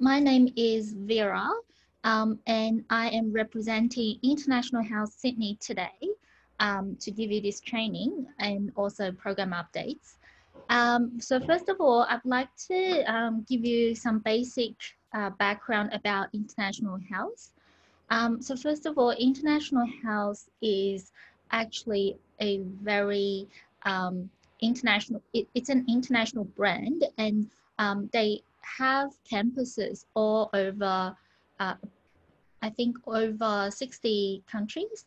my name is Vera, um, and I am representing International House Sydney today um, to give you this training and also program updates. Um, so first of all, I'd like to um, give you some basic uh, background about International House. Um, so first of all, International House is actually a very um, international, it, it's an international brand and um, they have campuses all over, uh, I think over 60 countries.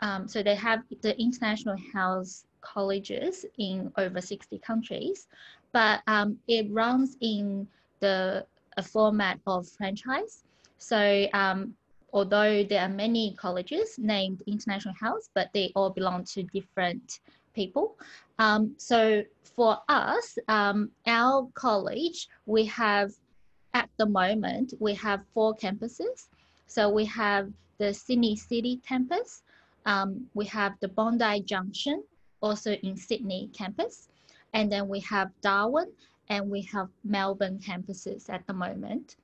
Um, so they have the International House colleges in over 60 countries, but um, it runs in the a format of franchise. So um, although there are many colleges named International House, but they all belong to different people. Um, so for us, um, our college, we have at the moment, we have four campuses. So we have the Sydney City campus, um, we have the Bondi Junction, also in Sydney campus, and then we have Darwin and we have Melbourne campuses at the moment.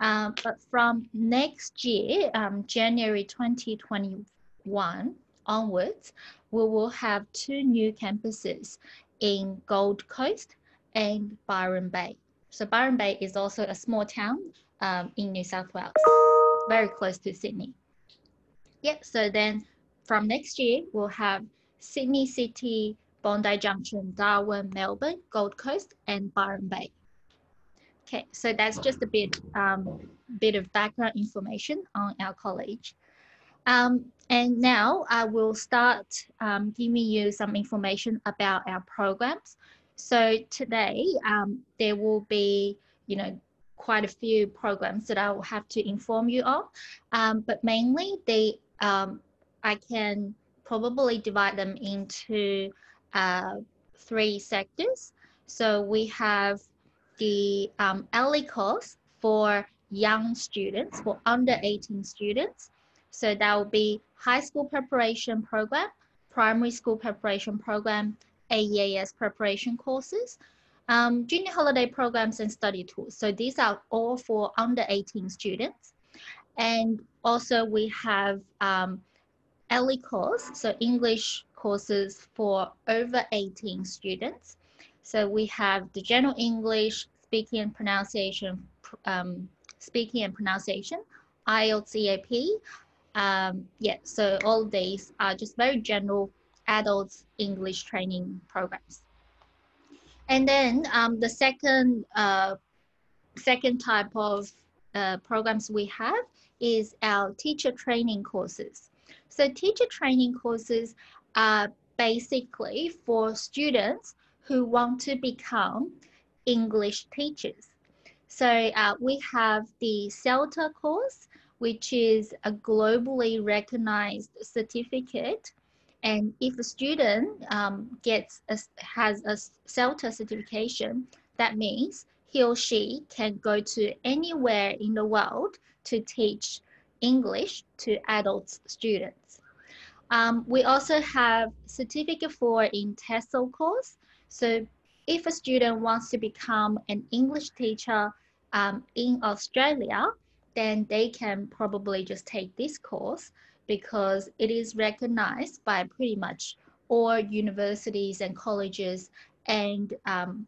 Um, but from next year, um, January 2021 onwards, we will have two new campuses in Gold Coast and Byron Bay. So Byron Bay is also a small town um, in New South Wales, very close to Sydney. Yep, so then from next year, we'll have Sydney City, Bondi Junction, Darwin, Melbourne, Gold Coast, and Byron Bay. Okay, so that's just a bit, um, bit of background information on our college. Um, and now I will start um, giving you some information about our programs. So today um, there will be, you know, quite a few programs that I will have to inform you of, um, but mainly they, um, I can probably divide them into uh, three sectors. So we have the um, early course for young students, for under 18 students. So that will be high school preparation program, primary school preparation program, AEAS preparation courses, um, junior holiday programs and study tools. So these are all for under 18 students. And also we have um, ELICOS, so English courses for over 18 students. So we have the general English, speaking and pronunciation, um, speaking and pronunciation, IELTS EAP. Um, yeah, so all these are just very general adults English training programs. And then um, the second, uh, second type of uh, programs we have is our teacher training courses. So teacher training courses are basically for students who want to become English teachers. So uh, we have the CELTA course, which is a globally recognized certificate. And if a student um, gets a, has a CELTA certification, that means he or she can go to anywhere in the world to teach English to adult students. Um, we also have certificate four in TESOL course. So if a student wants to become an English teacher um, in Australia, then they can probably just take this course because it is recognized by pretty much all universities and colleges and um,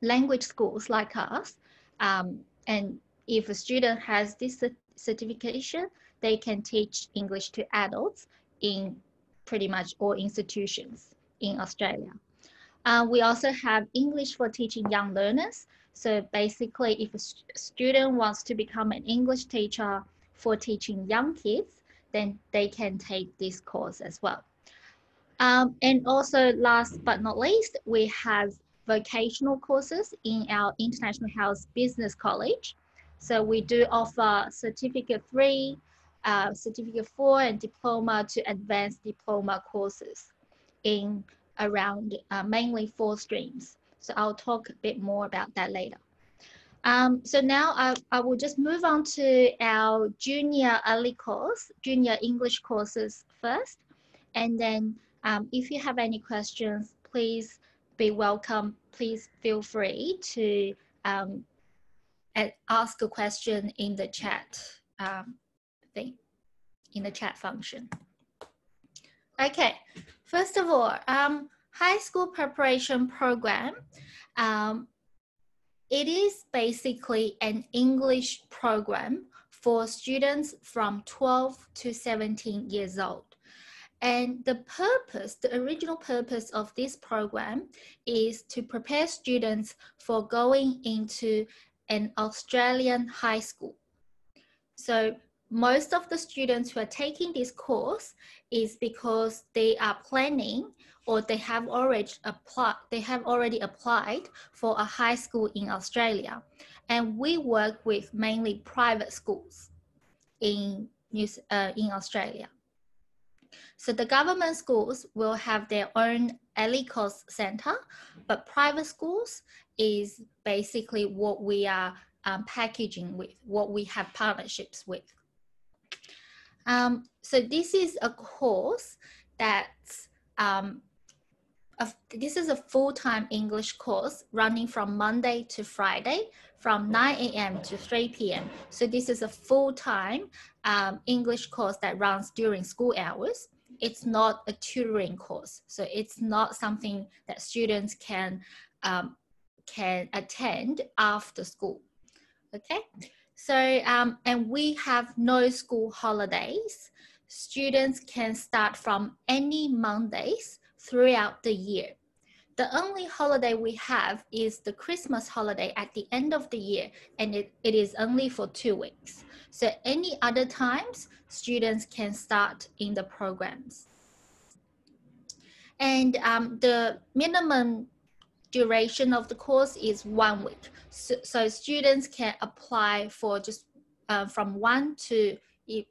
language schools like us. Um, and if a student has this certification, they can teach English to adults in pretty much all institutions in Australia. Uh, we also have English for teaching young learners. So basically, if a st student wants to become an English teacher for teaching young kids, then they can take this course as well. Um, and also last but not least, we have vocational courses in our International House Business College. So we do offer certificate three, uh, certificate four and diploma to advanced diploma courses in around uh, mainly four streams. So I'll talk a bit more about that later. Um, so now I, I will just move on to our junior ELICOS, junior English courses first. And then um, if you have any questions, please be welcome. Please feel free to um, ask a question in the chat um, thing, in the chat function. Okay, first of all, um, high school preparation program, um, it is basically an English program for students from 12 to 17 years old. And the purpose, the original purpose of this program is to prepare students for going into an Australian high school. So most of the students who are taking this course is because they are planning or they have already applied they have already applied for a high school in Australia. And we work with mainly private schools in New, uh, in Australia. So the government schools will have their own ELICOS center but private schools is basically what we are um, packaging with what we have partnerships with. Um, so this is a course that's um, a, this is a full-time English course running from Monday to Friday from 9 a.m. to 3 p.m. So this is a full-time um, English course that runs during school hours. It's not a tutoring course, so it's not something that students can um, can attend after school. Okay, so, um, and we have no school holidays. Students can start from any Mondays throughout the year. The only holiday we have is the Christmas holiday at the end of the year, and it, it is only for two weeks. So any other times, students can start in the programs. And um, the minimum duration of the course is one week. So, so students can apply for just uh, from one to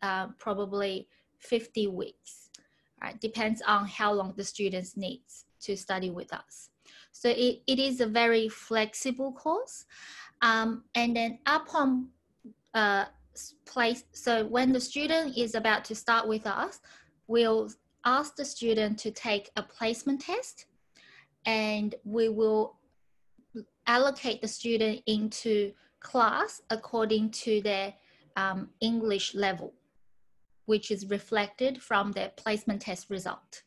uh, probably 50 weeks. Right? Depends on how long the students needs to study with us. So it, it is a very flexible course. Um, and then upon uh, place, so when the student is about to start with us, we'll ask the student to take a placement test and we will allocate the student into class according to their um, English level, which is reflected from their placement test result.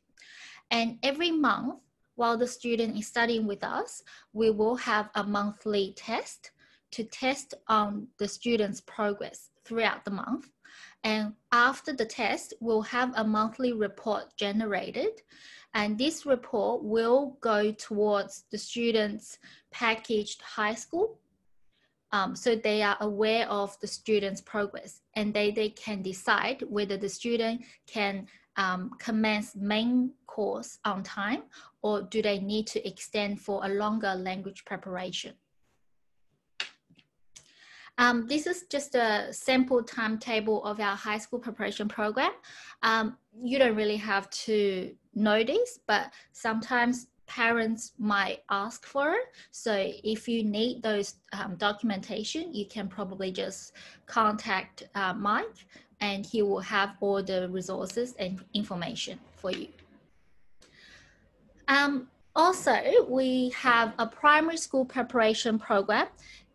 And every month, while the student is studying with us, we will have a monthly test to test on the student's progress throughout the month. And after the test, we'll have a monthly report generated and this report will go towards the students packaged high school. Um, so they are aware of the student's progress and they, they can decide whether the student can um, commence main course on time or do they need to extend for a longer language preparation. Um, this is just a sample timetable of our high school preparation program. Um, you don't really have to know this, but sometimes parents might ask for. So if you need those um, documentation, you can probably just contact uh, Mike and he will have all the resources and information for you. Um, also, we have a primary school preparation program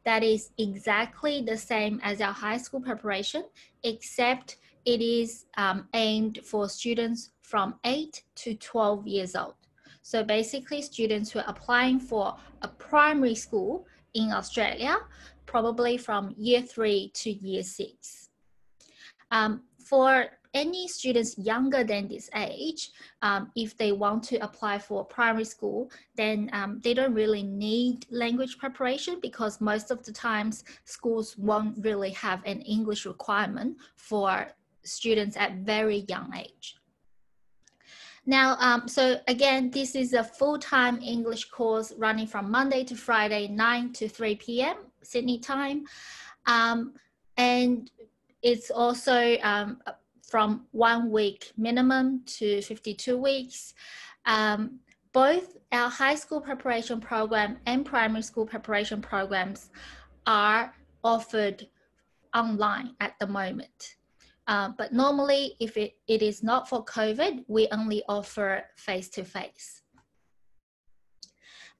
that is exactly the same as our high school preparation, except it is um, aimed for students from 8 to 12 years old. So basically students who are applying for a primary school in Australia, probably from year 3 to year 6. Um, for any students younger than this age, um, if they want to apply for primary school, then um, they don't really need language preparation because most of the times schools won't really have an English requirement for students at very young age. Now, um, so again, this is a full-time English course running from Monday to Friday, 9 to 3 p.m. Sydney time. Um, and it's also um, from one week minimum to 52 weeks. Um, both our high school preparation program and primary school preparation programs are offered online at the moment. Uh, but normally, if it, it is not for COVID, we only offer face to face.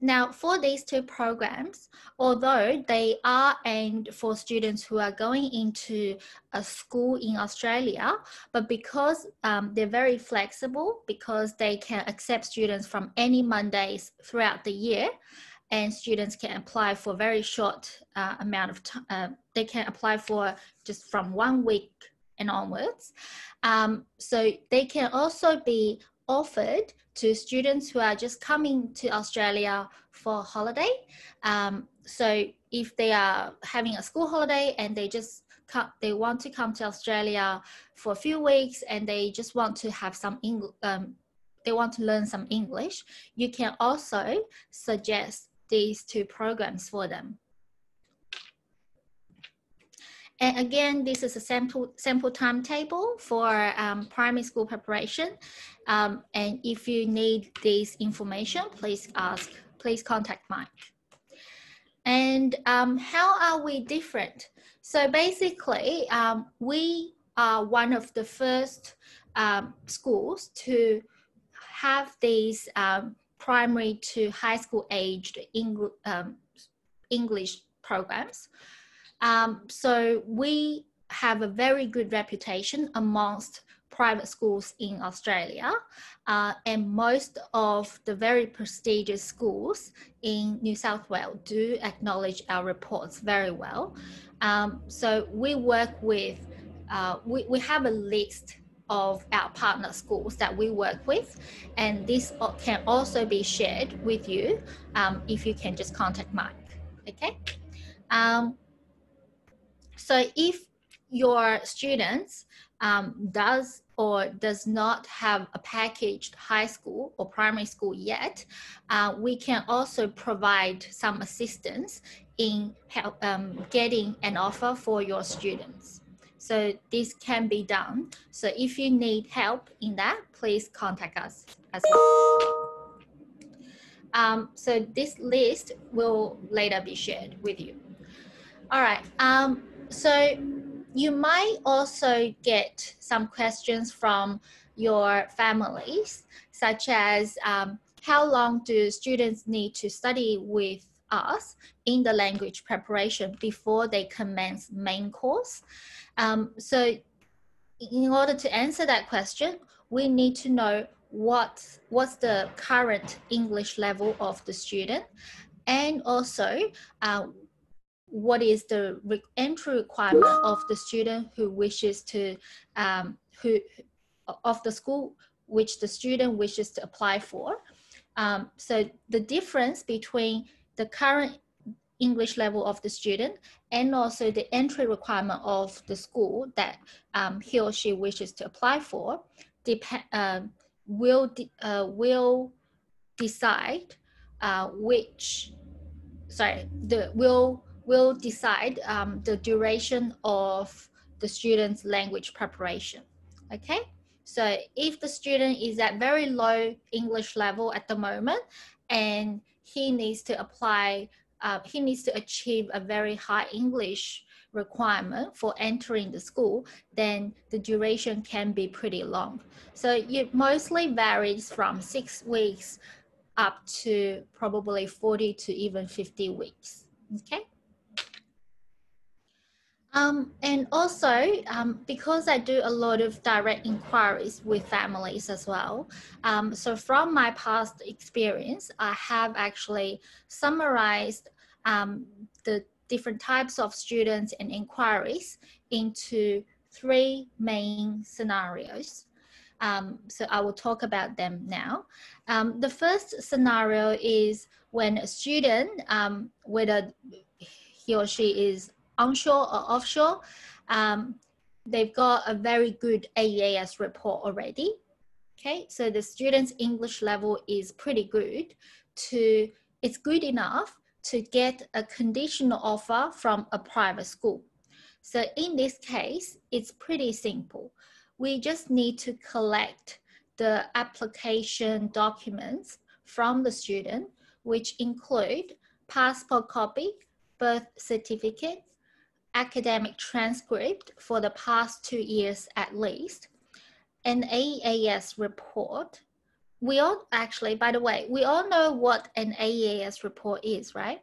Now, for these two programs, although they are aimed for students who are going into a school in Australia, but because um, they're very flexible, because they can accept students from any Mondays throughout the year, and students can apply for very short uh, amount of time. Uh, they can apply for just from one week and onwards. Um, so they can also be offered to students who are just coming to Australia for holiday. Um, so if they are having a school holiday and they just they want to come to Australia for a few weeks and they just want to have some English, um, they want to learn some English, you can also suggest these two programs for them. And again, this is a sample, sample timetable for um, primary school preparation. Um, and if you need this information, please ask, please contact Mike. And um, how are we different? So basically, um, we are one of the first um, schools to have these um, primary to high school aged Eng English programs. Um, so we have a very good reputation amongst private schools in Australia, uh, and most of the very prestigious schools in New South Wales do acknowledge our reports very well. Um, so we work with, uh, we, we have a list of our partner schools that we work with, and this can also be shared with you um, if you can just contact Mike. Okay. Um, so if your students um, does or does not have a packaged high school or primary school yet, uh, we can also provide some assistance in help, um, getting an offer for your students. So this can be done. So if you need help in that, please contact us as well. Um, so this list will later be shared with you. All right. Um, so you might also get some questions from your families, such as um, how long do students need to study with us in the language preparation before they commence main course? Um, so in order to answer that question, we need to know what what's the current English level of the student and also uh, what is the re entry requirement of the student who wishes to, um, who, of the school which the student wishes to apply for. Um, so the difference between the current English level of the student and also the entry requirement of the school that um, he or she wishes to apply for depend, uh, will, de uh, will decide uh, which, sorry, the will will decide um, the duration of the student's language preparation. Okay, so if the student is at very low English level at the moment and he needs to apply, uh, he needs to achieve a very high English requirement for entering the school, then the duration can be pretty long. So it mostly varies from six weeks up to probably 40 to even 50 weeks. Okay. Um, and also, um, because I do a lot of direct inquiries with families as well, um, so from my past experience, I have actually summarized um, the different types of students and inquiries into three main scenarios. Um, so I will talk about them now. Um, the first scenario is when a student, whether he or she is onshore or offshore, um, they've got a very good AEAS report already. Okay, so the student's English level is pretty good to, it's good enough to get a conditional offer from a private school. So in this case, it's pretty simple. We just need to collect the application documents from the student, which include passport copy, birth certificate, academic transcript for the past two years at least, an AAS report, we all actually, by the way, we all know what an AAS report is, right?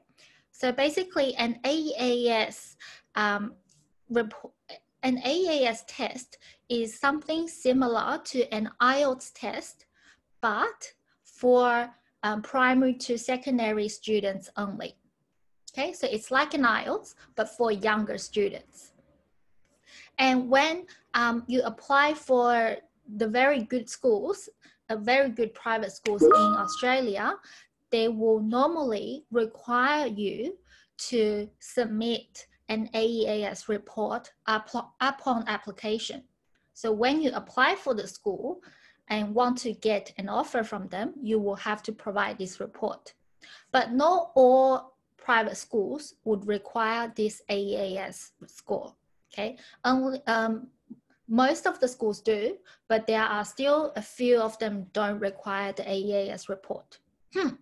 So basically, an AAS um, report, an AAS test is something similar to an IELTS test, but for um, primary to secondary students only. Okay, so it's like an IELTS, but for younger students. And when um, you apply for the very good schools, very good private schools in Australia, they will normally require you to submit an AEAS report upon application. So when you apply for the school and want to get an offer from them, you will have to provide this report. But not all private schools would require this AEAS score. Okay, only um, most of the schools do, but there are still a few of them don't require the AEAS report. Hmm.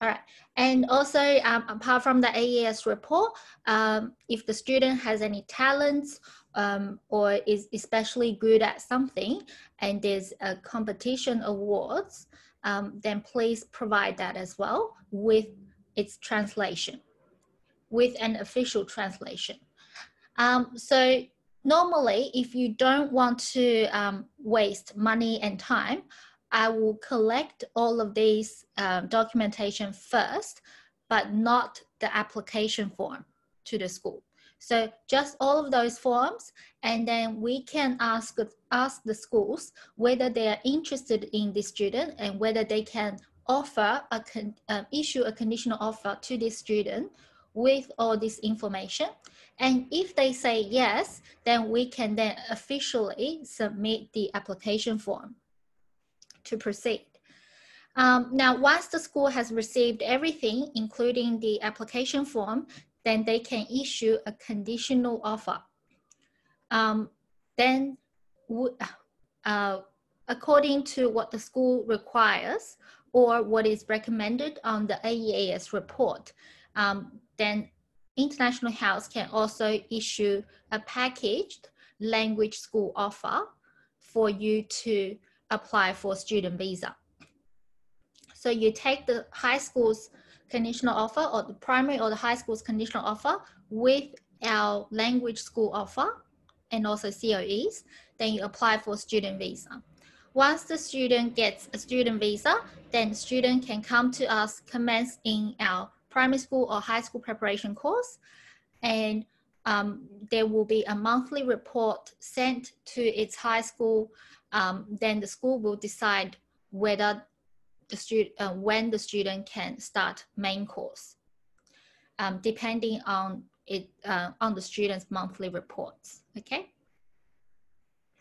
All right, and also um, apart from the AES report, um, if the student has any talents um, or is especially good at something and there's a competition awards, um, then please provide that as well with its translation, with an official translation. Um, so normally, if you don't want to um, waste money and time, I will collect all of these um, documentation first, but not the application form to the school. So just all of those forms, and then we can ask, ask the schools whether they are interested in the student and whether they can offer a con, uh, issue a conditional offer to this student with all this information. And if they say yes, then we can then officially submit the application form to proceed. Um, now, once the school has received everything, including the application form, then they can issue a conditional offer. Um, then, uh, according to what the school requires or what is recommended on the AEAS report, um, then International House can also issue a packaged language school offer for you to apply for student visa. So you take the high school's conditional offer or the primary or the high school's conditional offer with our language school offer and also COEs, then you apply for student visa. Once the student gets a student visa, then the student can come to us, commence in our primary school or high school preparation course, and um, there will be a monthly report sent to its high school. Um, then the school will decide whether the student, uh, when the student can start main course, um, depending on it, uh, on the student's monthly reports, okay?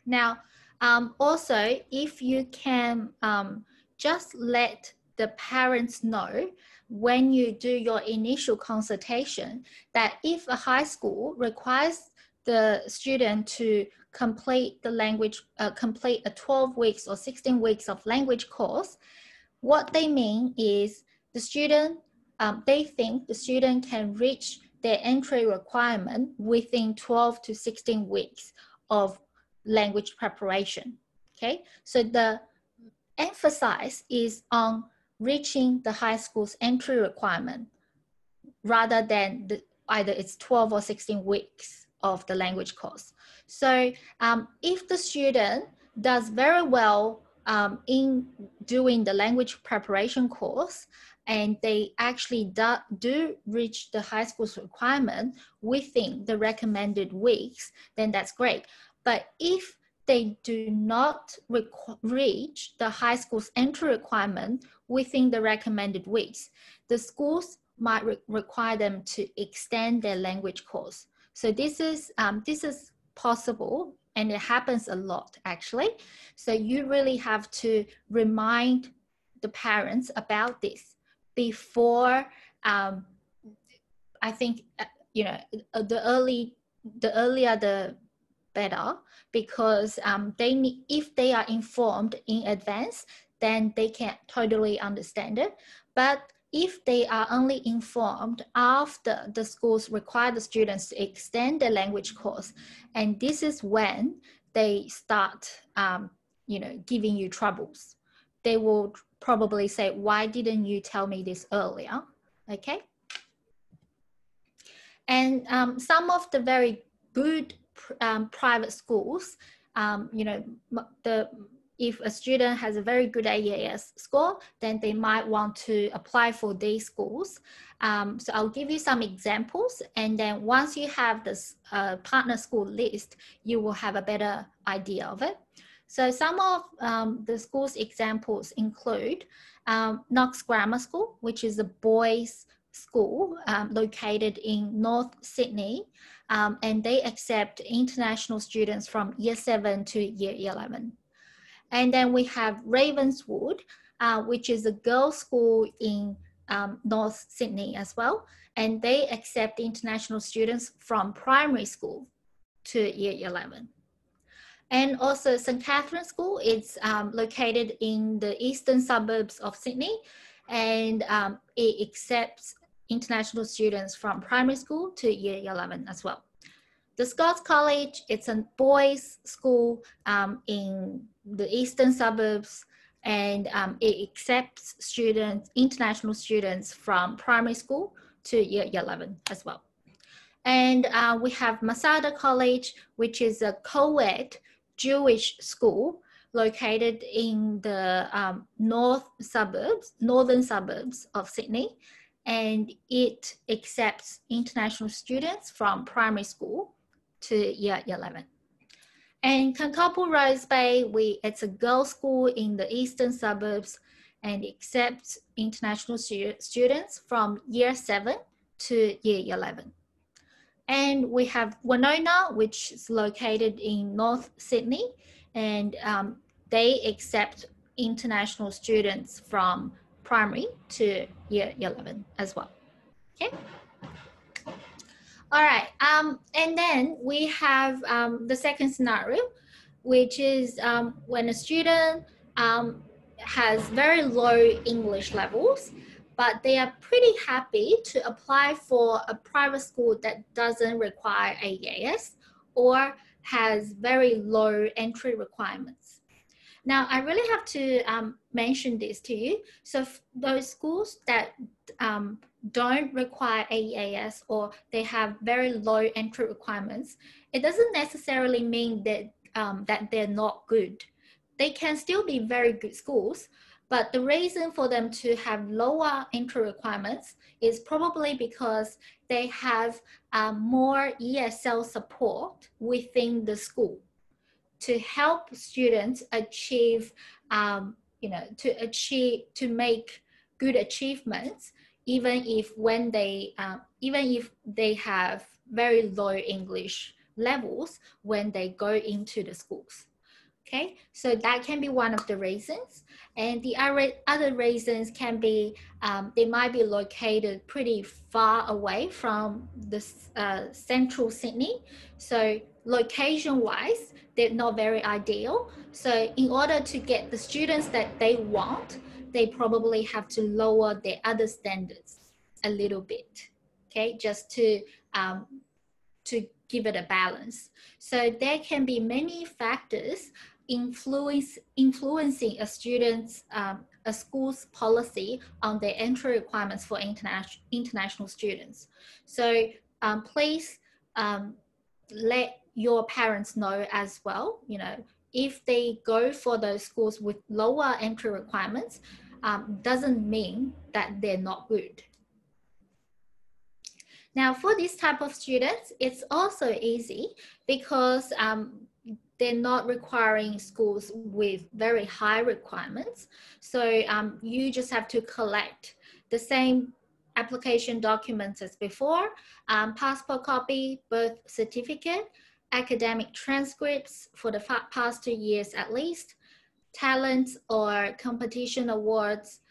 Now, um, also, if you can um, just let the parents know when you do your initial consultation that if a high school requires the student to complete the language, uh, complete a 12 weeks or 16 weeks of language course, what they mean is the student, um, they think the student can reach their entry requirement within 12 to 16 weeks of language preparation. Okay, so the emphasis is on reaching the high school's entry requirement rather than the, either it's 12 or 16 weeks of the language course. So um, if the student does very well um, in doing the language preparation course, and they actually do, do, reach the high school's requirement within the recommended weeks, then that's great. But if they do not reach the high school's entry requirement within the recommended weeks, the schools might re require them to extend their language course. So this is, um, this is possible and it happens a lot actually. So you really have to remind the parents about this before, um, I think, uh, you know, uh, the early, the earlier the better because um, they need, if they are informed in advance, then they can totally understand it. But if they are only informed after the schools require the students to extend the language course, and this is when they start, um, you know, giving you troubles they will probably say, why didn't you tell me this earlier? Okay. And um, some of the very good um, private schools, um, you know, the if a student has a very good AEAS score, then they might want to apply for these schools. Um, so I'll give you some examples. And then once you have this uh, partner school list, you will have a better idea of it. So some of um, the school's examples include um, Knox Grammar School, which is a boys school um, located in North Sydney. Um, and they accept international students from year seven to year 11. And then we have Ravenswood, uh, which is a girls' school in um, North Sydney as well. And they accept international students from primary school to year 11. And also St. Catherine School, it's um, located in the eastern suburbs of Sydney and um, it accepts international students from primary school to year 11 as well. The Scots College, it's a boys' school um, in the eastern suburbs, and um, it accepts students, international students from primary school to year 11 as well. And uh, we have Masada College, which is a co-ed Jewish school located in the um, north suburbs, northern suburbs of Sydney. And it accepts international students from primary school to year 11. And Kincoppal Rose Bay, we, it's a girls' school in the eastern suburbs and accepts international stu students from year 7 to year 11. And we have Wenona, which is located in North Sydney, and um, they accept international students from primary to year 11 as well. Okay. All right, um, and then we have um, the second scenario, which is um, when a student um, has very low English levels, but they are pretty happy to apply for a private school that doesn't require AEAS or has very low entry requirements. Now, I really have to um, mention this to you. So those schools that um, don't require AEAS or they have very low entry requirements, it doesn't necessarily mean that, um, that they're not good. They can still be very good schools, but the reason for them to have lower entry requirements is probably because they have um, more ESL support within the school to help students achieve, um, you know, to achieve, to make good achievements even if when they uh, even if they have very low English levels when they go into the schools. Okay, so that can be one of the reasons. And the other reasons can be um, they might be located pretty far away from the uh, central Sydney. So location wise, they're not very ideal. So in order to get the students that they want, they probably have to lower their other standards a little bit, okay, just to, um, to give it a balance. So there can be many factors influence, influencing a student's, um, a school's policy on their entry requirements for international, international students. So um, please um, let your parents know as well, you know, if they go for those schools with lower entry requirements, um, doesn't mean that they're not good. Now for this type of students, it's also easy because um, they're not requiring schools with very high requirements. So um, you just have to collect the same application documents as before, um, passport copy, birth certificate, academic transcripts for the past two years at least, talent or competition awards.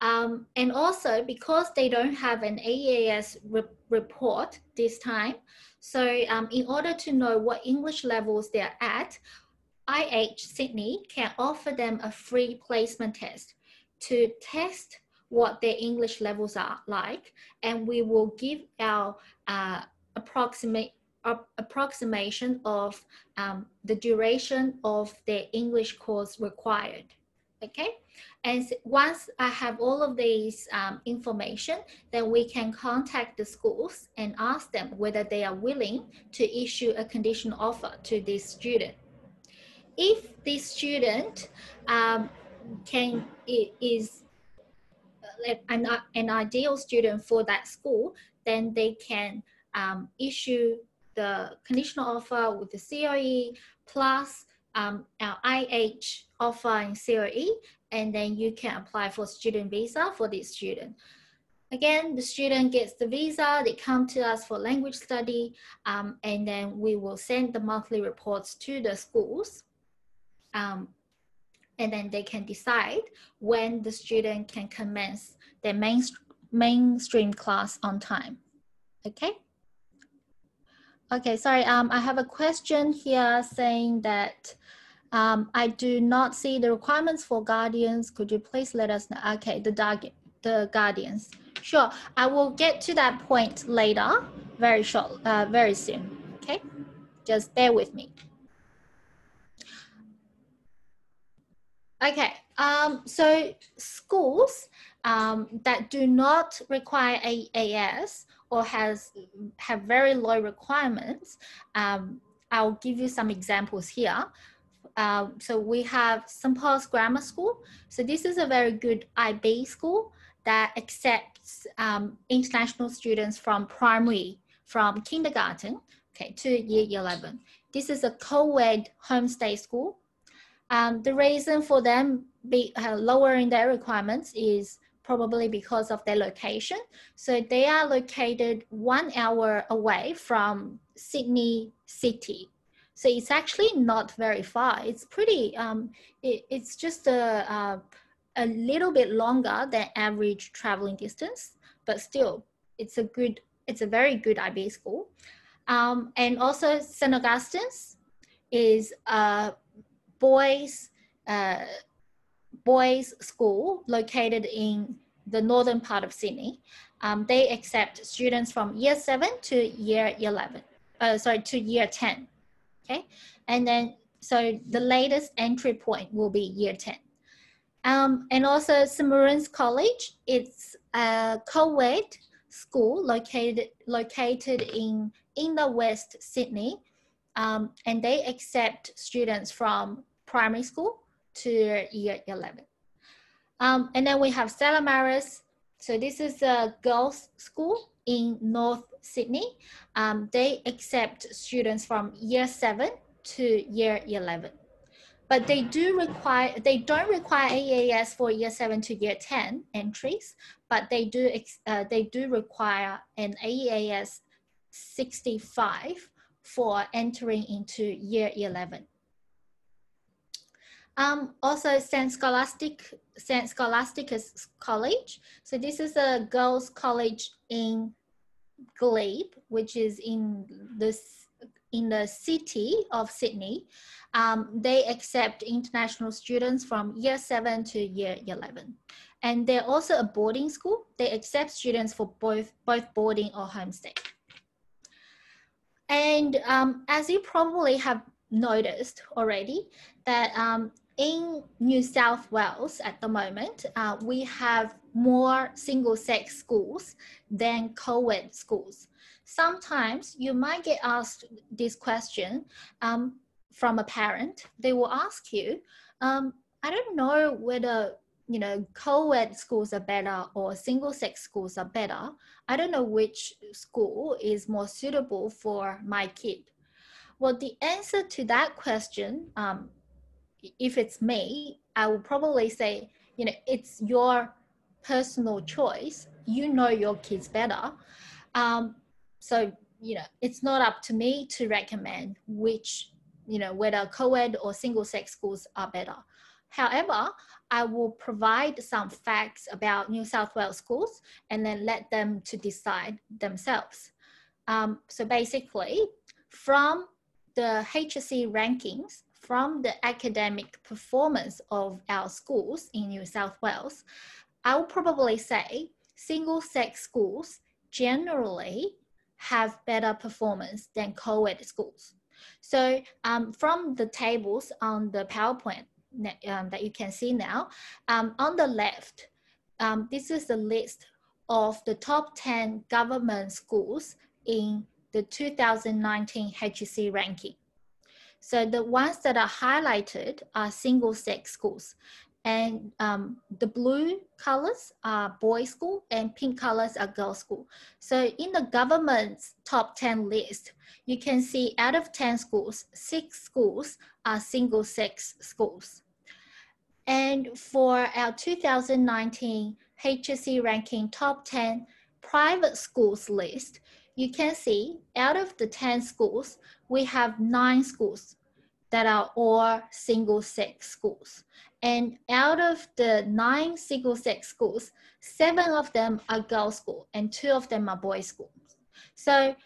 Um, and also because they don't have an AEAS re report this time, so um, in order to know what English levels they're at, IH Sydney can offer them a free placement test to test what their English levels are like, and we will give our uh, approximate approximation of um, the duration of the English course required. Okay, and once I have all of these um, information, then we can contact the schools and ask them whether they are willing to issue a conditional offer to this student. If this student um, can is uh, an, an ideal student for that school, then they can um, issue the conditional offer with the COE plus um, our IH offer in COE, and then you can apply for student visa for this student. Again, the student gets the visa, they come to us for language study, um, and then we will send the monthly reports to the schools. Um, and then they can decide when the student can commence their main, mainstream class on time. Okay? Okay, sorry, um, I have a question here saying that um, I do not see the requirements for guardians. Could you please let us know? Okay, the, the guardians. Sure, I will get to that point later, very short, uh, very soon. Okay, just bear with me. Okay, um, so schools um, that do not require AAS or has have very low requirements, um, I'll give you some examples here. Uh, so we have St. Paul's Grammar School. So this is a very good IB school that accepts um, international students from primary, from kindergarten, okay, to year 11. This is a co-ed homestay school. Um, the reason for them be uh, lowering their requirements is probably because of their location. So they are located one hour away from Sydney City, so it's actually not very far. It's pretty, um, it, it's just a, a, a little bit longer than average traveling distance, but still it's a good, it's a very good IB school. Um, and also St. Augustine's is a boys, uh, boys school located in the northern part of Sydney. Um, they accept students from year seven to year 11, uh, sorry, to year 10 okay? And then, so the latest entry point will be year 10. Um, and also St. College, it's a co-ed school located, located in, in the West Sydney. Um, and they accept students from primary school to year 11. Um, and then we have Stella Maris. So this is a girls school in North Sydney, um, they accept students from year seven to year 11. But they do require, they don't require AAS for year seven to year 10 entries, but they do, uh, they do require an AAS 65 for entering into year 11. Um, also St. Scholastic, St. Scholastica's College. So this is a girls' college in Glebe, which is in this in the city of Sydney, um, they accept international students from year seven to year 11. And they're also a boarding school. They accept students for both, both boarding or homestay. And um, as you probably have noticed already, that um, in New South Wales at the moment, uh, we have more single sex schools than co-ed schools. Sometimes you might get asked this question um, from a parent. They will ask you, um, I don't know whether you know co-ed schools are better or single sex schools are better. I don't know which school is more suitable for my kid. Well, the answer to that question um, if it's me, I would probably say, you know, it's your personal choice. You know your kids better. Um, so, you know, it's not up to me to recommend which, you know, whether co-ed or single sex schools are better. However, I will provide some facts about New South Wales schools and then let them to decide themselves. Um, so basically, from the HSC rankings, from the academic performance of our schools in New South Wales, I would probably say single sex schools generally have better performance than co-ed schools. So um, from the tables on the PowerPoint, um, that you can see now. Um, on the left, um, this is the list of the top 10 government schools in the 2019 HSC ranking. So the ones that are highlighted are single sex schools and um, the blue colors are boys school and pink colors are girls school. So in the government's top 10 list, you can see out of 10 schools, six schools are single sex schools. And for our 2019 HSC ranking top 10 private schools list, you can see out of the 10 schools, we have nine schools that are all single sex schools. And out of the nine single sex schools, seven of them are girls school and two of them are boys schools. So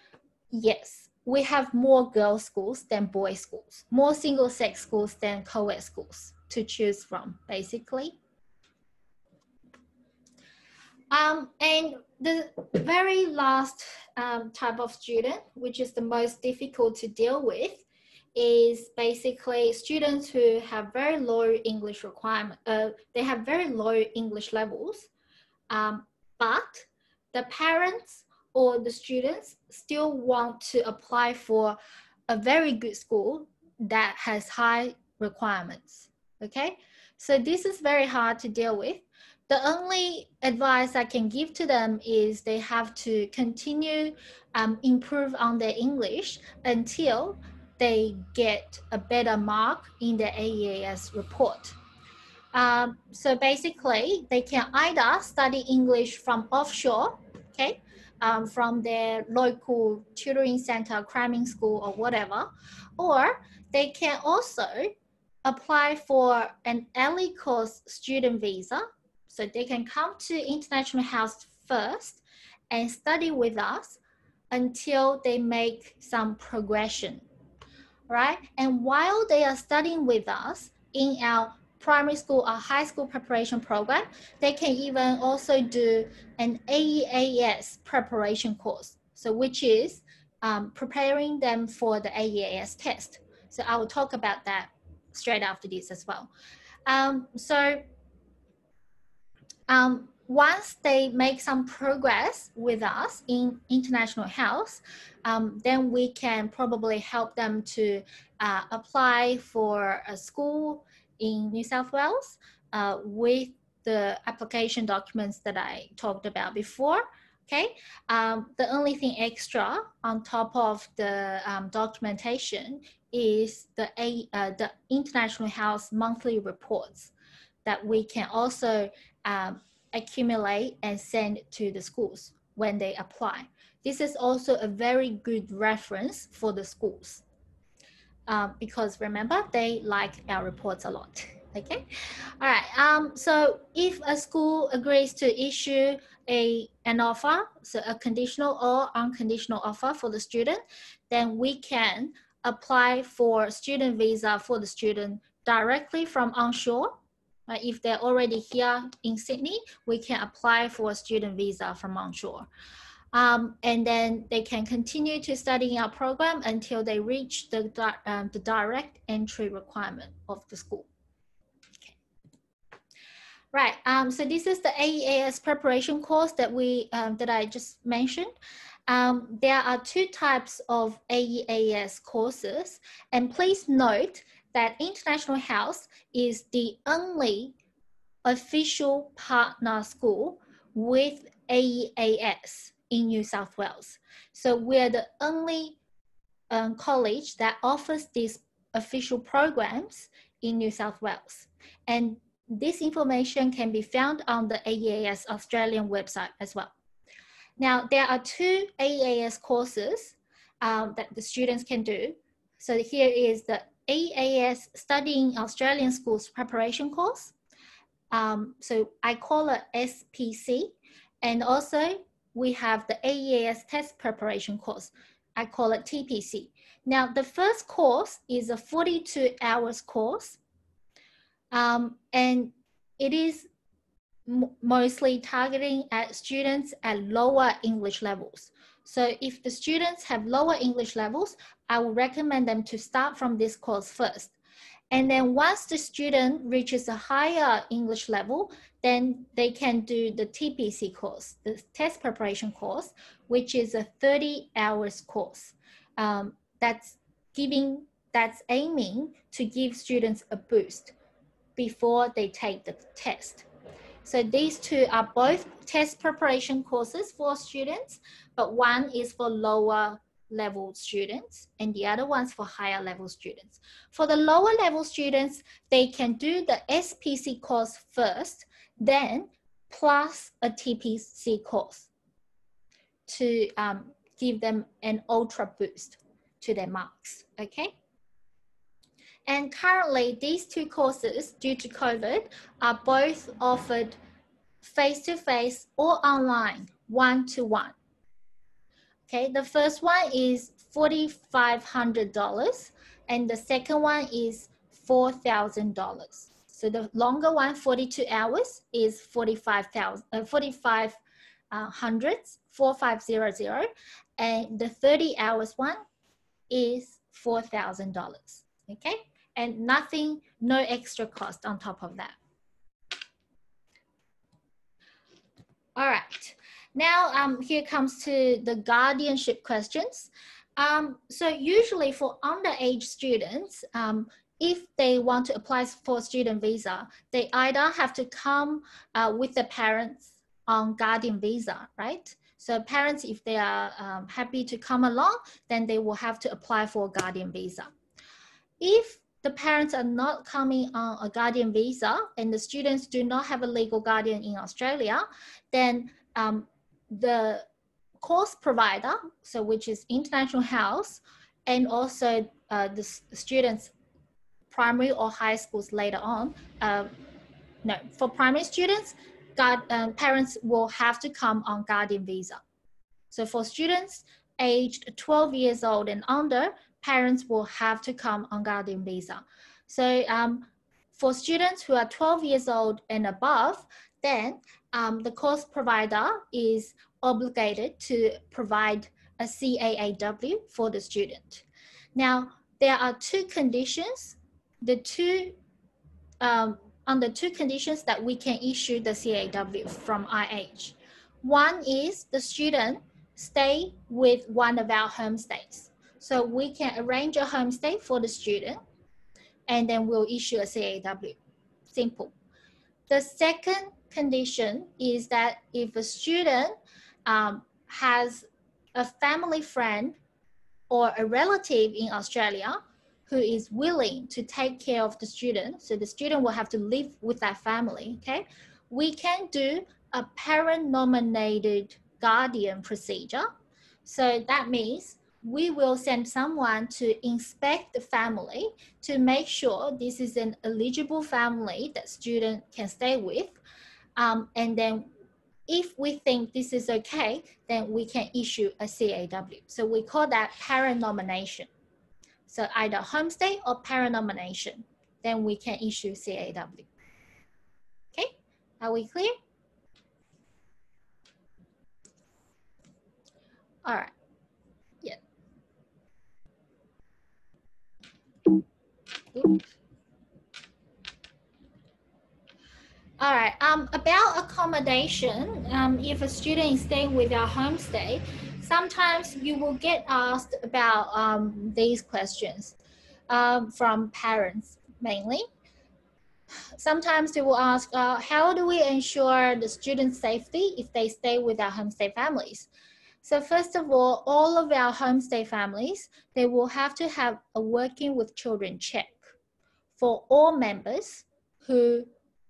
yes, we have more girls schools than boys schools, more single sex schools than co-ed schools to choose from, basically. Um, and the very last um, type of student, which is the most difficult to deal with, is basically students who have very low English requirement. Uh, they have very low English levels, um, but the parents or the students still want to apply for a very good school that has high requirements. Okay, so this is very hard to deal with the only advice I can give to them is they have to continue um, improve on their English until they get a better mark in the AEAS report. Um, so basically, they can either study English from offshore, okay, um, from their local tutoring center, cramming school, or whatever, or they can also apply for an ELICOS student visa so they can come to International House first and study with us until they make some progression, right? And while they are studying with us in our primary school or high school preparation program, they can even also do an AEAS preparation course. So which is um, preparing them for the AEAS test. So I will talk about that straight after this as well. Um, so um, once they make some progress with us in International House, um, then we can probably help them to uh, apply for a school in New South Wales uh, with the application documents that I talked about before. Okay, um, the only thing extra on top of the um, documentation is the, uh, the International House monthly reports that we can also um, accumulate and send to the schools when they apply. This is also a very good reference for the schools um, because remember, they like our reports a lot. Okay, all right. Um, so if a school agrees to issue a an offer, so a conditional or unconditional offer for the student, then we can apply for student visa for the student directly from onshore if they're already here in Sydney, we can apply for a student visa from onshore. Um, and then they can continue to study in our program until they reach the, um, the direct entry requirement of the school. Right, um, so this is the AEAS preparation course that we um, that I just mentioned. Um, there are two types of AEAS courses, and please note that International House is the only official partner school with AEAS in New South Wales. So we're the only um, college that offers these official programs in New South Wales. And this information can be found on the AEAS Australian website as well. Now, there are two AEAS courses um, that the students can do. So here is the AEAS Studying Australian Schools Preparation course. Um, so I call it SPC. And also we have the AEAS Test Preparation course. I call it TPC. Now the first course is a 42 hours course. Um, and it is mostly targeting at students at lower English levels. So if the students have lower English levels, I would recommend them to start from this course first. And then once the student reaches a higher English level, then they can do the TPC course, the test preparation course, which is a 30 hours course. Um, that's giving, that's aiming to give students a boost before they take the test. So these two are both test preparation courses for students, but one is for lower level students and the other one's for higher level students. For the lower level students, they can do the SPC course first, then plus a TPC course to um, give them an ultra boost to their marks, okay? And currently, these two courses, due to COVID, are both offered face-to-face -face or online, one-to-one. -one. Okay, the first one is $4,500 and the second one is $4,000. So the longer one, 42 hours, is 45,000, uh, 45 uh, hundreds, 4500, and the 30 hours one is $4,000, okay? And nothing, no extra cost on top of that. All right. Now, um, here comes to the guardianship questions. Um, so usually for underage students, um, if they want to apply for student visa, they either have to come uh, with the parents on guardian visa, right? So parents, if they are um, happy to come along, then they will have to apply for a guardian visa. If the parents are not coming on a guardian visa and the students do not have a legal guardian in Australia, then um, the course provider, so which is International House, and also uh, the students, primary or high schools later on. Uh, no, for primary students, God, um, parents will have to come on guardian visa. So for students aged 12 years old and under, parents will have to come on guardian visa. So um, for students who are 12 years old and above, then um, the course provider is obligated to provide a CAAW for the student. Now, there are two conditions, the two, um, under two conditions that we can issue the CAAW from IH. One is the student stay with one of our homestays. So we can arrange a homestay for the student and then we'll issue a CAW. Simple. The second condition is that if a student um, has a family friend or a relative in Australia who is willing to take care of the student, so the student will have to live with that family, okay? We can do a parent nominated guardian procedure. So that means we will send someone to inspect the family to make sure this is an eligible family that student can stay with. Um, and then if we think this is okay, then we can issue a CAW. So we call that parent nomination. So either homestay or parent nomination, then we can issue CAW. Okay, are we clear? All right. Yeah. Oops. All right, um, about accommodation, um, if a student is staying with our homestay, sometimes you will get asked about um, these questions um, from parents mainly. Sometimes they will ask, uh, how do we ensure the student's safety if they stay with our homestay families? So first of all, all of our homestay families, they will have to have a working with children check for all members who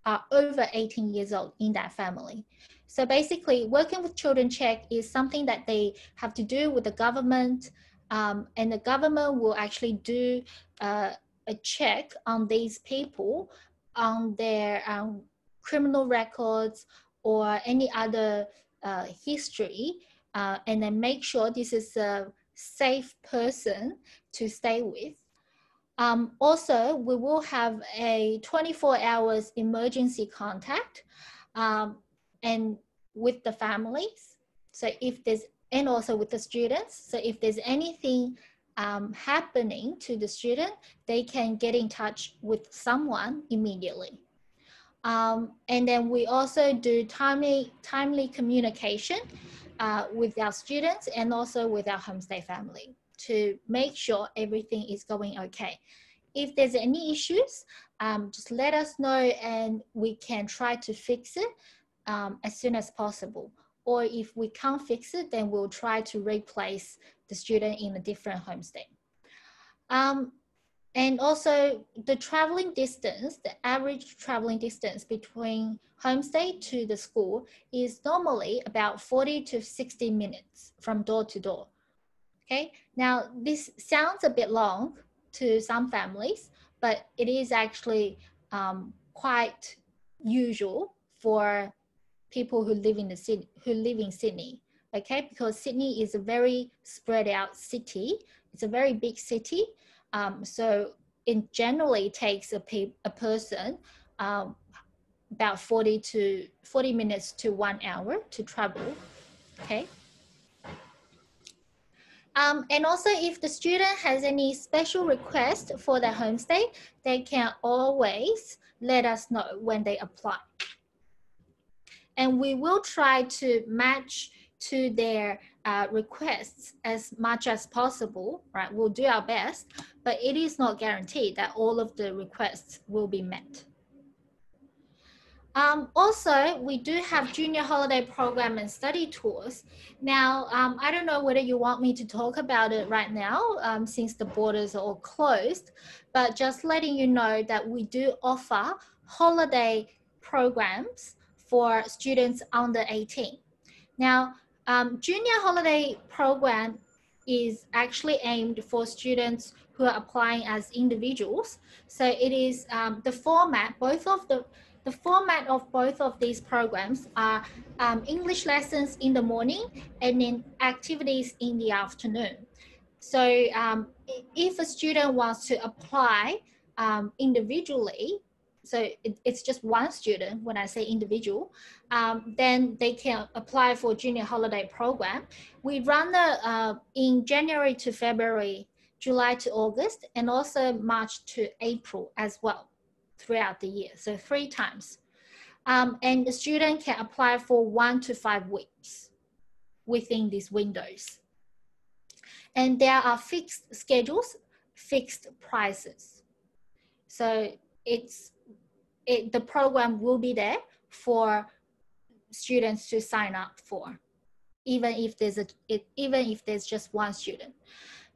are over 18 years old in that family. So basically, working with children check is something that they have to do with the government, um, and the government will actually do uh, a check on these people on their um, criminal records or any other uh, history, uh, and then make sure this is a safe person to stay with. Um, also, we will have a 24 hours emergency contact um, and with the families. So if there's, and also with the students. So if there's anything um, happening to the student, they can get in touch with someone immediately. Um, and then we also do timely, timely communication uh, with our students and also with our homestay family to make sure everything is going okay. If there's any issues, um, just let us know and we can try to fix it um, as soon as possible. Or if we can't fix it, then we'll try to replace the student in a different homestay. Um, and also the traveling distance, the average traveling distance between homestay to the school is normally about 40 to 60 minutes from door to door. Okay, now this sounds a bit long to some families, but it is actually um, quite usual for people who live in the city, who live in Sydney. Okay, because Sydney is a very spread out city. It's a very big city um, so it generally takes a, pe a person um, about 40 to 40 minutes to one hour to travel, okay? Um, and also if the student has any special request for their homestay, they can always let us know when they apply. And we will try to match to their uh, requests as much as possible, right? We'll do our best, but it is not guaranteed that all of the requests will be met. Um, also, we do have junior holiday program and study tours. Now, um, I don't know whether you want me to talk about it right now um, since the borders are all closed, but just letting you know that we do offer holiday programs for students under 18. Now, um, junior holiday program is actually aimed for students who are applying as individuals. So it is um, the format, both of the, the format of both of these programs are um, English lessons in the morning and then activities in the afternoon. So um, if a student wants to apply um, individually, so it, it's just one student when I say individual, um, then they can apply for junior holiday program. We run the uh, in January to February, July to August, and also March to April as well throughout the year. So three times. Um, and the student can apply for one to five weeks within these windows. And there are fixed schedules, fixed prices. So it's it, the program will be there for students to sign up for, even if there's a, it, even if there's just one student.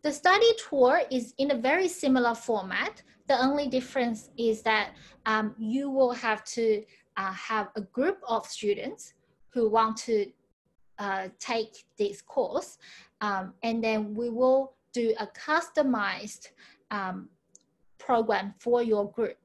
The study tour is in a very similar format. The only difference is that um, you will have to uh, have a group of students who want to uh, take this course, um, and then we will do a customized um, program for your group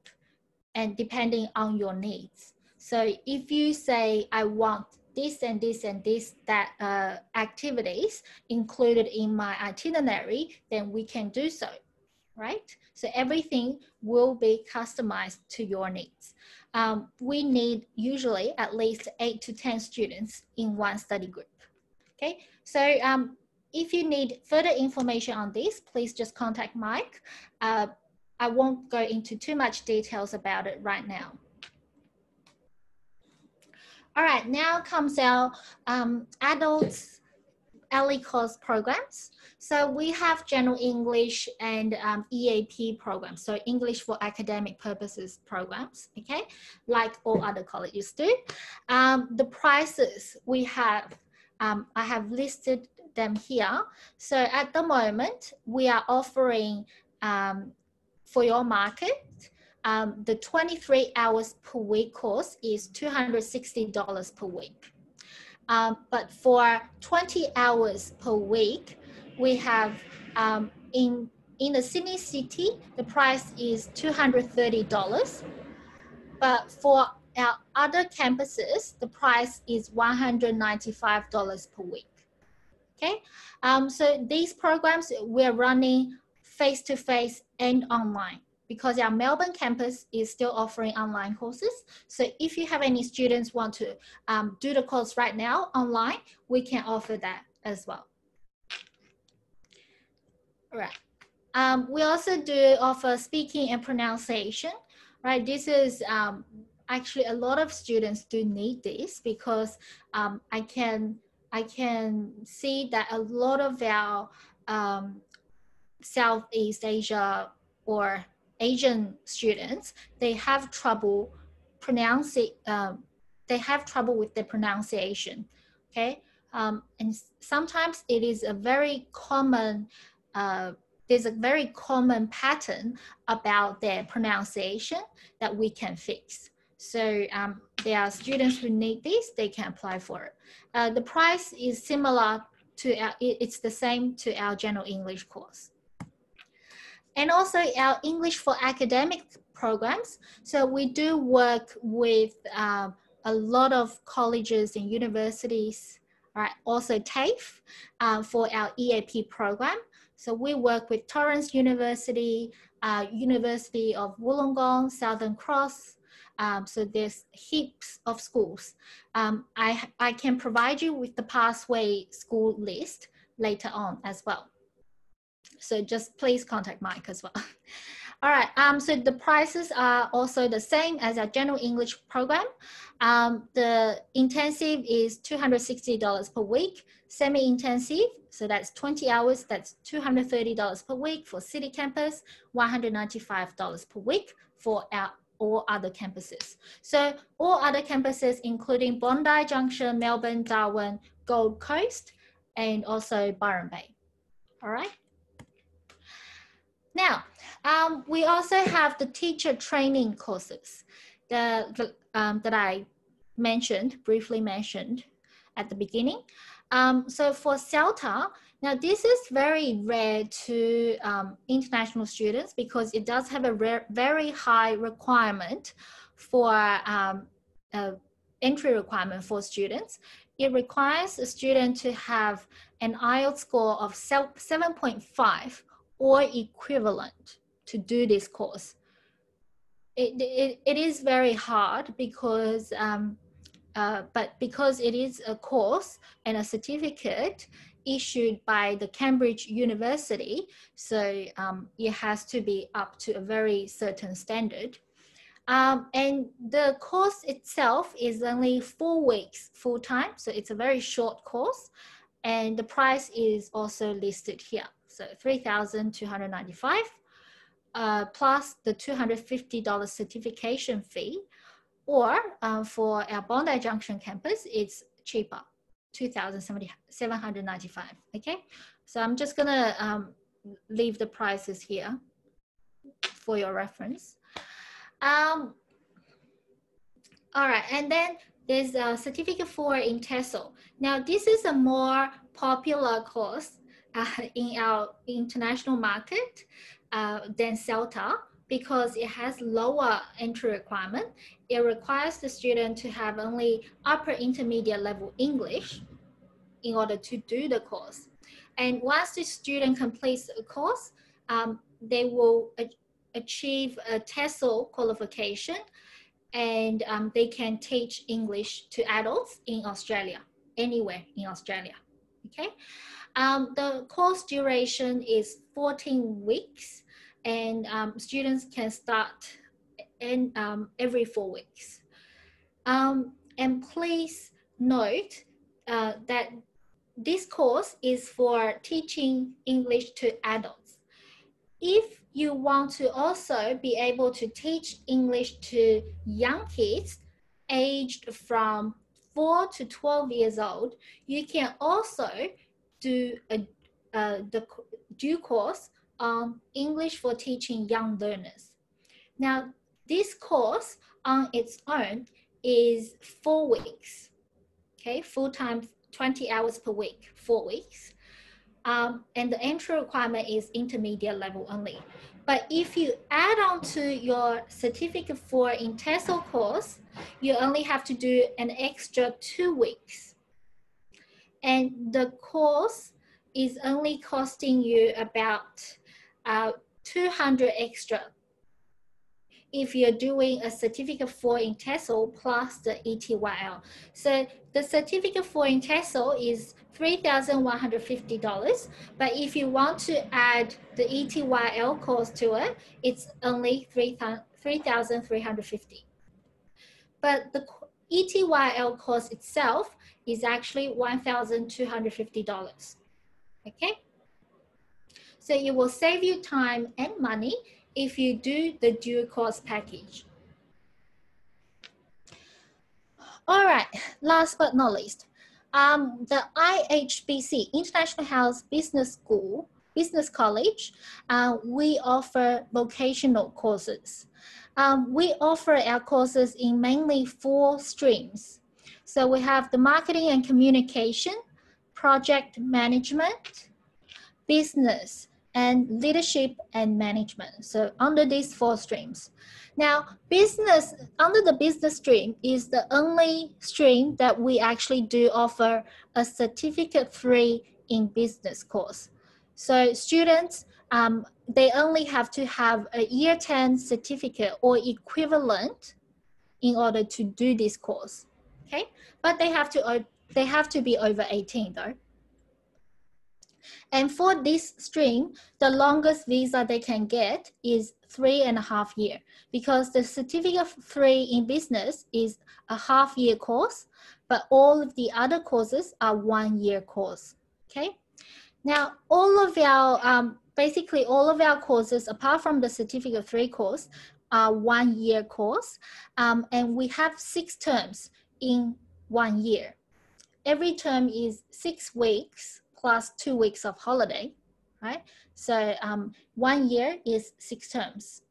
and depending on your needs. So if you say, I want this and this and this that uh, activities included in my itinerary, then we can do so, right? So everything will be customized to your needs. Um, we need usually at least eight to 10 students in one study group. Okay, so um, if you need further information on this, please just contact Mike. Uh, I won't go into too much details about it right now. All right, now comes our um, adults course programs. So we have general English and um, EAP programs, so English for academic purposes programs, okay, like all other colleges do. Um, the prices we have, um, I have listed them here. So at the moment, we are offering um, for your market, um, the 23 hours per week course is $260 per week. Um, but for 20 hours per week, we have um, in, in the Sydney city, the price is $230. But for our other campuses, the price is $195 per week. Okay, um, so these programs we're running face-to-face and online because our Melbourne campus is still offering online courses. So if you have any students want to um, do the course right now online, we can offer that as well. All right. Um, we also do offer speaking and pronunciation, right? This is um, actually a lot of students do need this because um, I can I can see that a lot of our um, Southeast Asia or Asian students they have trouble pronouncing um, they have trouble with the pronunciation okay um, and sometimes it is a very common uh, there's a very common pattern about their pronunciation that we can fix so um, there are students who need this, they can apply for it. Uh, the price is similar to, our, it's the same to our general English course. And also our English for academic programs. So we do work with um, a lot of colleges and universities, right? Also TAFE uh, for our EAP program. So we work with Torrens University, uh, University of Wollongong, Southern Cross, um, so there's heaps of schools. Um, I, I can provide you with the pathway school list later on as well. So just please contact Mike as well. All right, um, so the prices are also the same as our general English program. Um, the intensive is $260 per week, semi-intensive, so that's 20 hours, that's $230 per week for city campus, $195 per week for our all other campuses. So all other campuses, including Bondi Junction, Melbourne, Darwin, Gold Coast, and also Byron Bay. All right. Now, um, we also have the teacher training courses that, um, that I mentioned, briefly mentioned at the beginning. Um, so for CELTA, now, this is very rare to um, international students because it does have a rare, very high requirement for um, entry requirement for students. It requires a student to have an IELTS score of 7.5 or equivalent to do this course. It, it, it is very hard because um, uh, but because it is a course and a certificate, issued by the Cambridge University, so um, it has to be up to a very certain standard. Um, and the course itself is only four weeks full time, so it's a very short course. And the price is also listed here. So 3,295 uh, plus the $250 certification fee. Or uh, for our Bondi Junction campus, it's cheaper. 2,795, okay? So I'm just gonna um, leave the prices here four your reference. Um, all right, and then there's a certificate for in TESOL. Now this is a more popular course in our international market uh, than CELTA because it has lower entry requirement. It requires the student to have only upper intermediate level English in order to do the course. And once the student completes a course, um, they will achieve a TESOL qualification and um, they can teach English to adults in Australia, anywhere in Australia, okay? Um, the course duration is 14 weeks and um, students can start in um, every four weeks. Um, and please note uh, that this course is for teaching English to adults. If you want to also be able to teach English to young kids aged from 4 to 12 years old, you can also do a, uh, the due course on English for teaching young learners. Now, this course on its own is four weeks, okay, full-time 20 hours per week, four weeks. Um, and the entry requirement is intermediate level only. But if you add on to your certificate four in TESOL course, you only have to do an extra two weeks. And the course is only costing you about uh, 200 extra. if you're doing a certificate 4 in TESOL plus the ETYL. So the certificate 4 in TESOL is $3,150, but if you want to add the ETYL course to it, it's only 3,350. But the ETYL course itself is actually $1,250. Okay? So it will save you time and money if you do the dual course package. All right, last but not least, um, the IHBC, International House Business School, Business College, uh, we offer vocational courses. Um, we offer our courses in mainly four streams. So we have the marketing and communication, project management, business, and leadership and management. So under these four streams. Now, business, under the business stream is the only stream that we actually do offer a certificate three in business course. So students, um, they only have to have a year 10 certificate or equivalent in order to do this course, okay? But they have to, they have to be over 18 though. And for this stream, the longest visa they can get is three and a half year because the certificate three in business is a half year course, but all of the other courses are one year course, okay? Now, all of our, um, basically all of our courses, apart from the certificate three course, are one year course. Um, and we have six terms in one year. Every term is six weeks plus two weeks of holiday, right? So um, one year is six terms.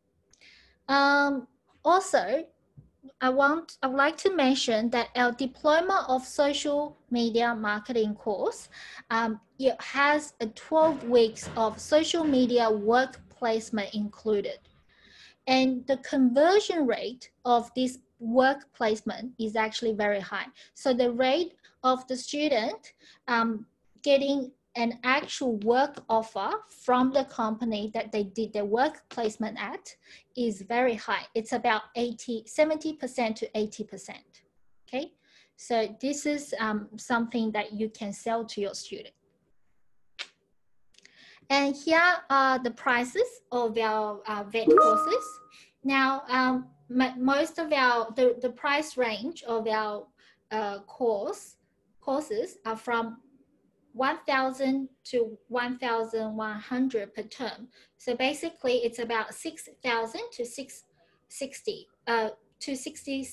Um, also, I want I would like to mention that our diploma of social media marketing course um, it has a 12 weeks of social media work placement included. And the conversion rate of this work placement is actually very high. So the rate of the student um, getting an actual work offer from the company that they did their work placement at is very high. It's about 80, 70% to 80%, okay? So this is um, something that you can sell to your student. And here are the prices of our uh, vet courses. Now, um, most of our, the, the price range of our uh, course courses are from 1,000 to 1,100 per term. So basically it's about 6,000 to 660, uh, to 60,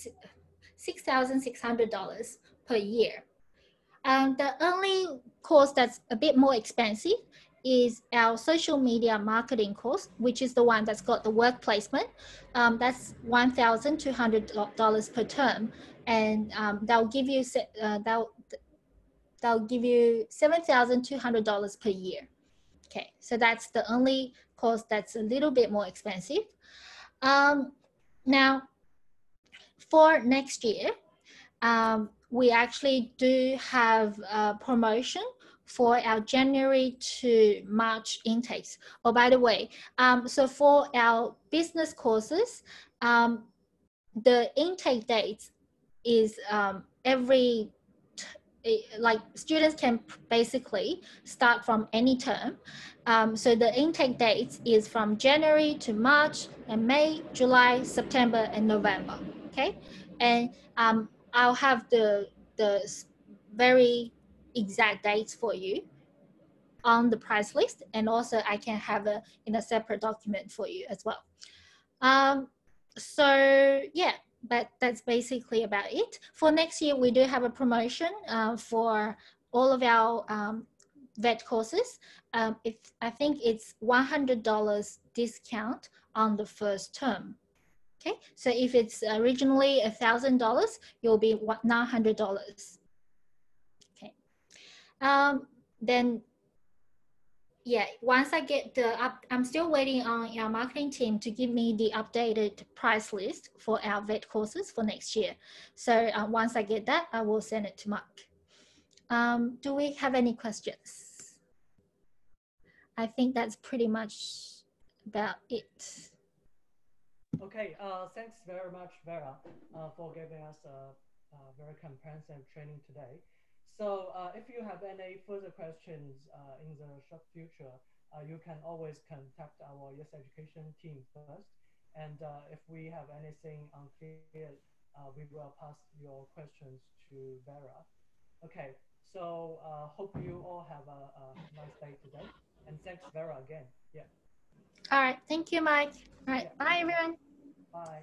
$6,600 per year. Um, the only course that's a bit more expensive is our social media marketing course, which is the one that's got the work placement. Um, that's $1,200 per term. And um, that'll give you, uh, that'll, that'll give you $7,200 per year. Okay, so that's the only course that's a little bit more expensive. Um, now, for next year, um, we actually do have a promotion for our January to March intakes. Oh, by the way, um, so for our business courses, um, the intake dates is um, every like students can basically start from any term. Um, so the intake dates is from January to March and May, July, September, and November. Okay, and um, I'll have the the very exact dates for you on the price list, and also I can have a in a separate document for you as well. Um, so yeah, but that's basically about it. For next year, we do have a promotion uh, for all of our um, vet courses. Um, if, I think it's $100 discount on the first term. Okay, so if it's originally $1,000, you'll be $900. Um, then yeah, once I get the up, I'm still waiting on our marketing team to give me the updated price list for our vet courses for next year. So uh, once I get that, I will send it to Mark. Um, do we have any questions? I think that's pretty much about it. Okay, uh, thanks very much, Vera, uh, for giving us a, a, very comprehensive training today. So uh, if you have any further questions uh, in the short future, uh, you can always contact our Yes Education team first. And uh, if we have anything unclear, we will pass your questions to Vera. Okay, so hope you all have a, a nice day today. And thanks, Vera, again. Yeah. All right. Thank you, Mike. All right. Yeah. Bye, everyone. Bye.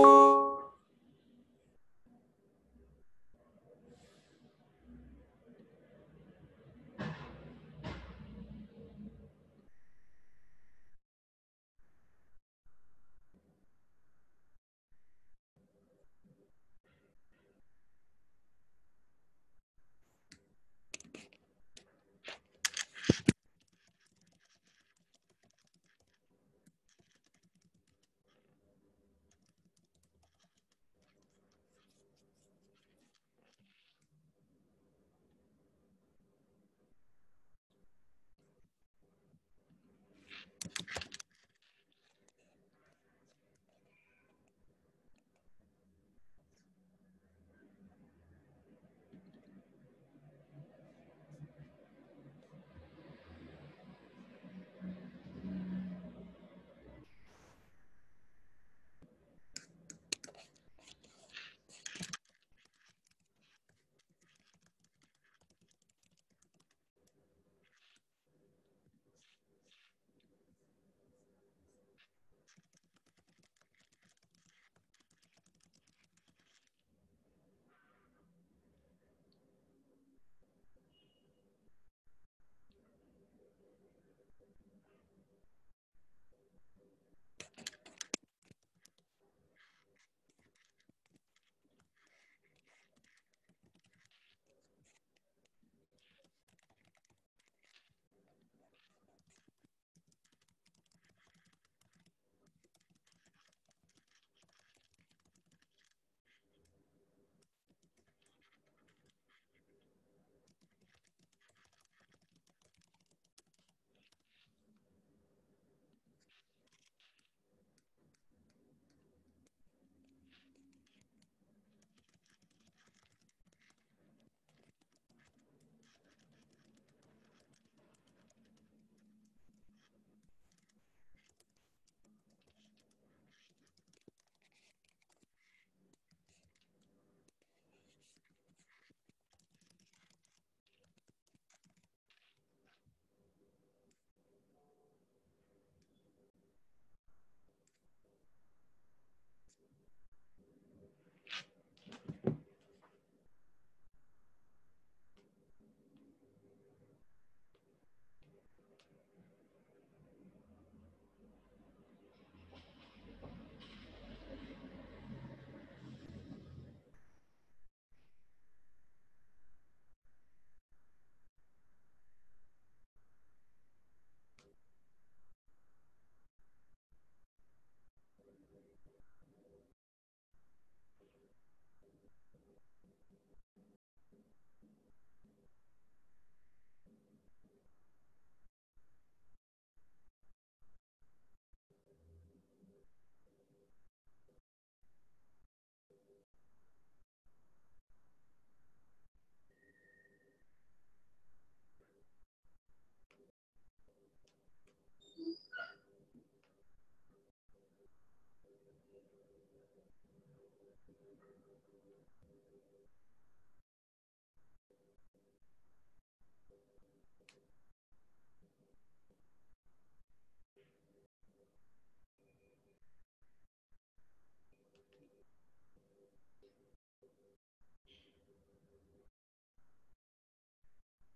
Oh.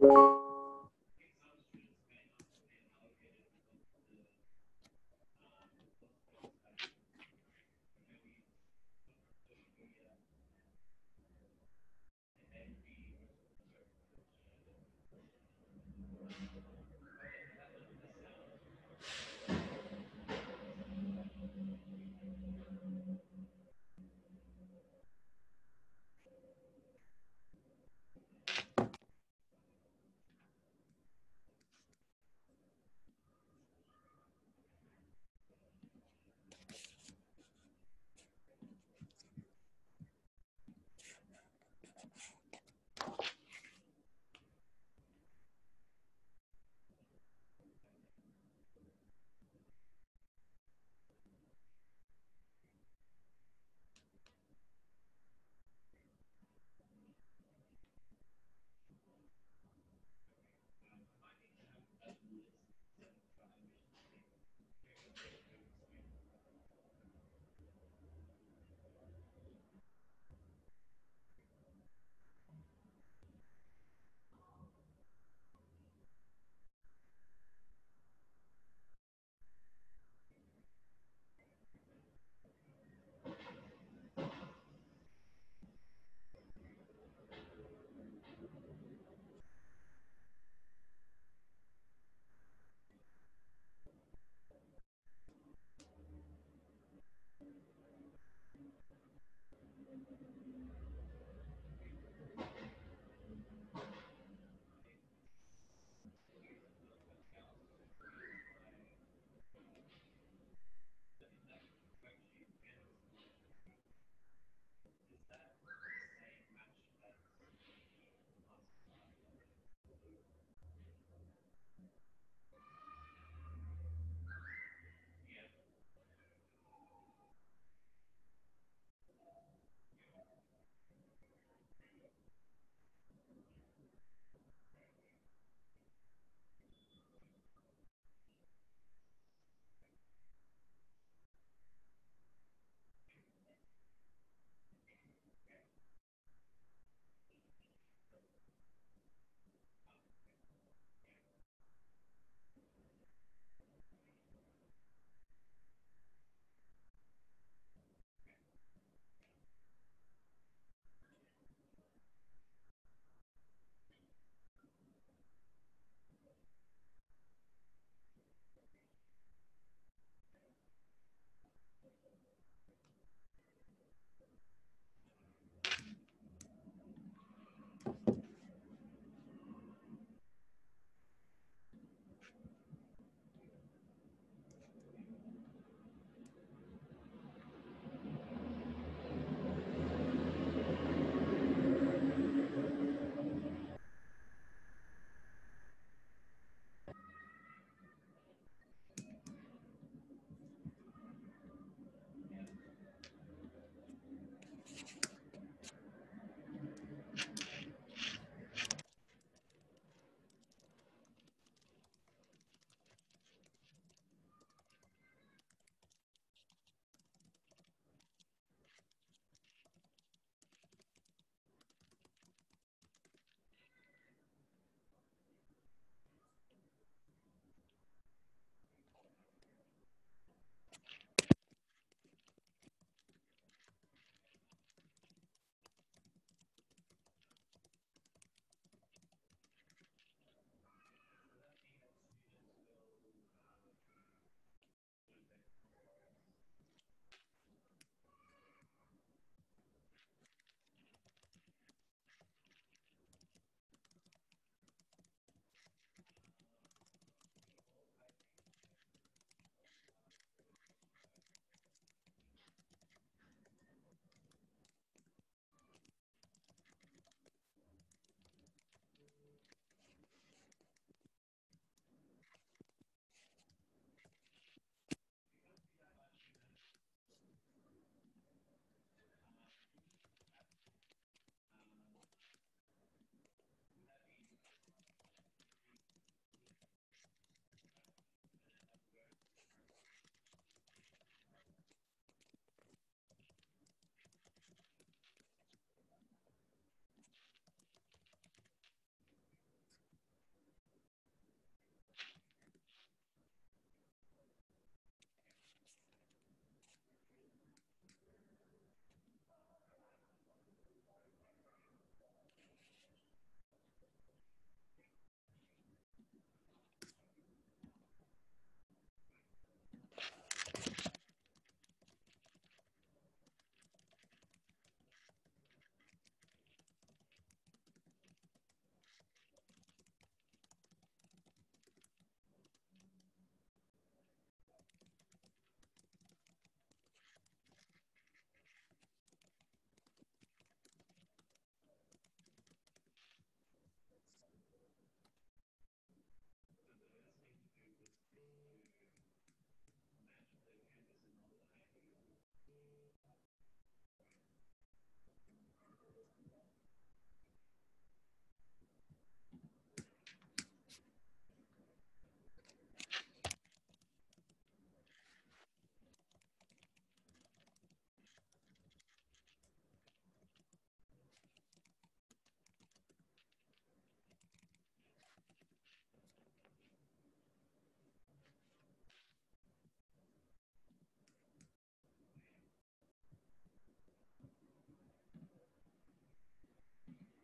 you.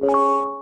you.